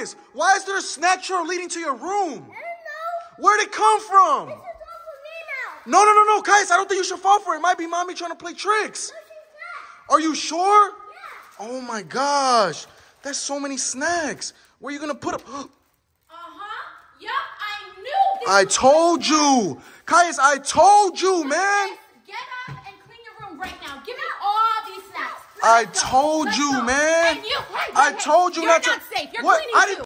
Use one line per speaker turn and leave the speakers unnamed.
Caius, why is there a snack trail leading to your room?
I don't know.
Where'd it come from?
This is all for me now.
No, no, no, no, Caius, I don't think you should fall for it. It might be mommy trying to play tricks.
That.
Are you sure?
Yeah.
Oh my gosh, that's so many snacks. Where are you gonna put them?
Uh-huh. Yup, I knew this
I told you, Caius, I told you, man.
Get up and clean your room right now. Give me all these snacks.
I
Let's go.
told you, man.
And you, hey,
I told you
you're
not to-
safe. You're
What?
cleaning
I
too.
didn't-